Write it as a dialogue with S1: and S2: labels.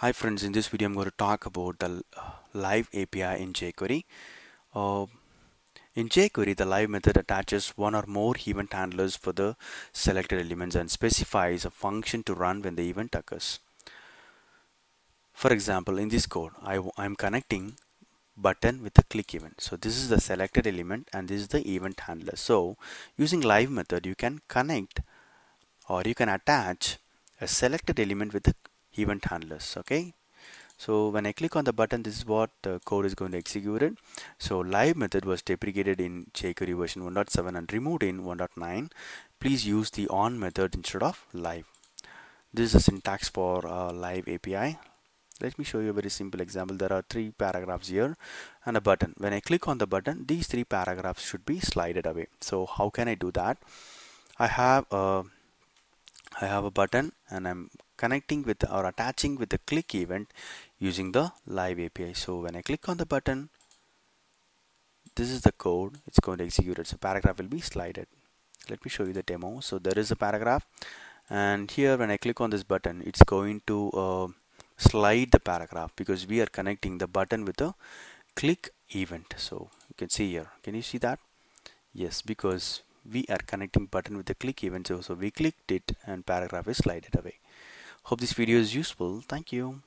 S1: Hi friends, in this video I'm going to talk about the live API in jQuery. Uh, in jQuery, the live method attaches one or more event handlers for the selected elements and specifies a function to run when the event occurs. For example, in this code, I, am connecting button with a click event. So this is the selected element and this is the event handler. So using live method, you can connect or you can attach a selected element with the event handlers okay? So when I click on the button this is what the code is going to execute it. So live method was deprecated in jQuery version 1.7 and removed in 1.9 please use the on method instead of live. This is the syntax for uh, live API let me show you a very simple example. There are three paragraphs here and a button. When I click on the button these three paragraphs should be slided away. So how can I do that? I have a I have a button and I'm connecting with or attaching with the click event using the live API. So when I click on the button, this is the code. It's going to execute it. So paragraph will be slided. Let me show you the demo. So there is a paragraph and here when I click on this button, it's going to uh, slide the paragraph because we are connecting the button with the click event. So you can see here. Can you see that? Yes, because we are connecting button with the click event. So, so we clicked it and paragraph is slided away. Hope this video is useful. Thank you.